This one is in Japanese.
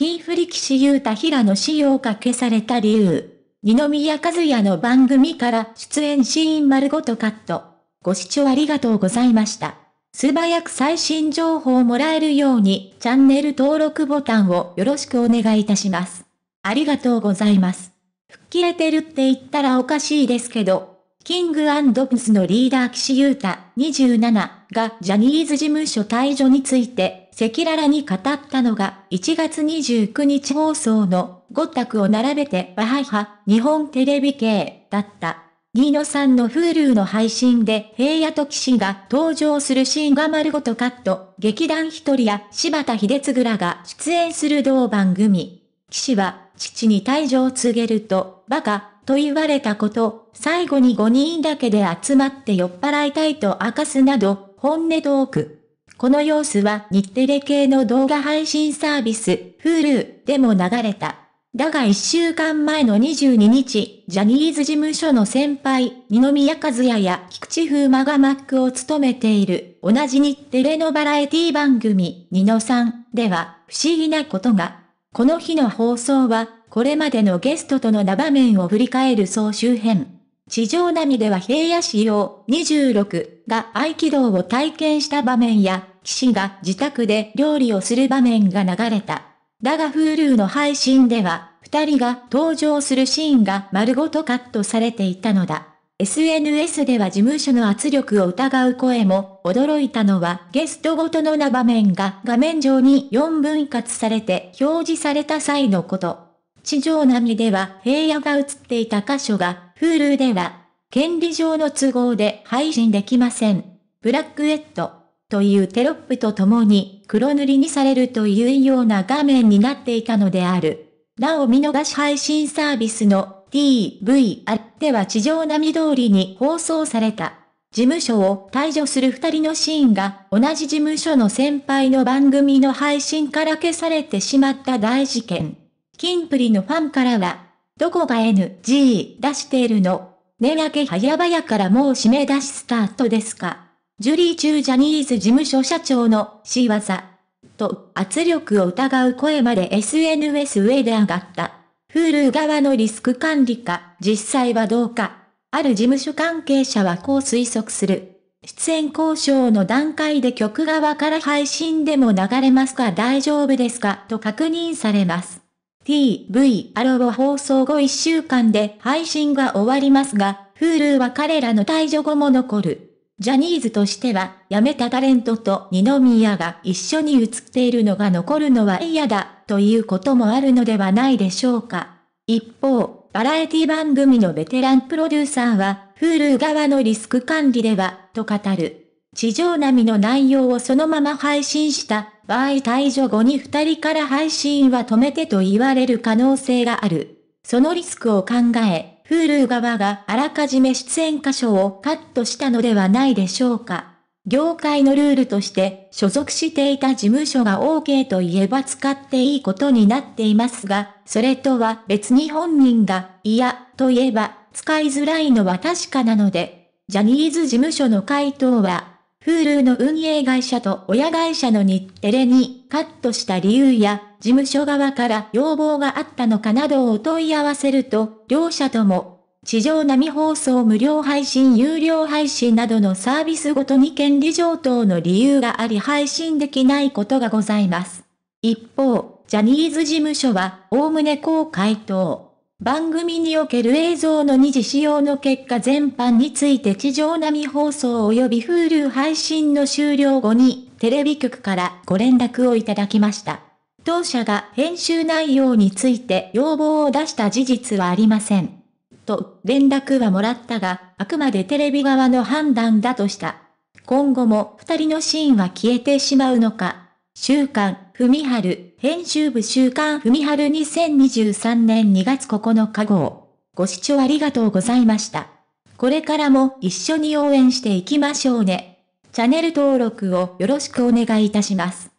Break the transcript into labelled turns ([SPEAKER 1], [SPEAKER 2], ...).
[SPEAKER 1] キーフリ岸優太平野仕様が消された理由。二宮和也の番組から出演シーン丸ごとカット。ご視聴ありがとうございました。素早く最新情報をもらえるようにチャンネル登録ボタンをよろしくお願いいたします。ありがとうございます。吹っ切れてるって言ったらおかしいですけど、キングプスのリーダー岸優太27がジャニーズ事務所退場について赤裸々に語ったのが1月29日放送の5択を並べてバハハ日本テレビ系だった。ニーノさんの Hulu の配信で平野と騎士が登場するシーンが丸ごとカット、劇団一人や柴田秀嗣らが出演する同番組。騎士は父に退場を告げると、バカ、と言われたこと、最後に5人だけで集まって酔っ払いたいと明かすなど、本音トーク。この様子は日テレ系の動画配信サービス、Hulu でも流れた。だが1週間前の22日、ジャニーズ事務所の先輩、二宮和也や菊池風磨がマックを務めている、同じ日テレのバラエティ番組、ニノさんでは、不思議なことが。この日の放送は、これまでのゲストとの生面を振り返る総集編。地上並みでは平野仕様26が合気道を体験した場面や、騎士が自宅で料理をする場面が流れた。だが Hulu の配信では、二人が登場するシーンが丸ごとカットされていたのだ。SNS では事務所の圧力を疑う声も、驚いたのはゲストごとのな場面が画面上に4分割されて表示された際のこと。地上並みでは平野が映っていた箇所が、Hulu では、権利上の都合で配信できません。ブラックエットというテロップとともに黒塗りにされるというような画面になっていたのである。なお見逃し配信サービスの TVR では地上並み通りに放送された。事務所を退場する二人のシーンが同じ事務所の先輩の番組の配信から消されてしまった大事件。キンプリのファンからは、どこが NG 出しているの？値上げ早々からもう締め出しスタートですか？ジュリー中ジャニーズ事務所社長の仕業。と圧力を疑う声まで SNS 上で上がった。Hulu 側のリスク管理か、実際はどうか。ある事務所関係者はこう推測する。出演交渉の段階で局側から配信でも流れますか大丈夫ですかと確認されます。TV アロボ放送後1週間で配信が終わりますが、Hulu は彼らの退場後も残る。ジャニーズとしては、辞めたタレントと二宮が一緒に映っているのが残るのは嫌だ、ということもあるのではないでしょうか。一方、バラエティ番組のベテランプロデューサーは、Hulu 側のリスク管理では、と語る。地上並みの内容をそのまま配信した場合退場後に二人から配信は止めてと言われる可能性がある。そのリスクを考え、Hulu 側があらかじめ出演箇所をカットしたのではないでしょうか。業界のルールとして所属していた事務所が OK と言えば使っていいことになっていますが、それとは別に本人が嫌と言えば使いづらいのは確かなので、ジャニーズ事務所の回答は Hulu の運営会社と親会社の日テレにカットした理由や、事務所側から要望があったのかなどを問い合わせると、両社とも、地上並放送無料配信有料配信などのサービスごとに権利上等の理由があり配信できないことがございます。一方、ジャニーズ事務所は、おおむねこう回答。番組における映像の二次使用の結果全般について地上並み放送及び Hulu 配信の終了後にテレビ局からご連絡をいただきました。当社が編集内容について要望を出した事実はありません。と連絡はもらったが、あくまでテレビ側の判断だとした。今後も二人のシーンは消えてしまうのか。週刊、ふみはる、編集部週刊ふみはる2023年2月9日号。ご視聴ありがとうございました。これからも一緒に応援していきましょうね。チャンネル登録をよろしくお願いいたします。